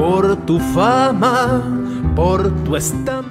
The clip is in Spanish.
Por tu fama, por tu estado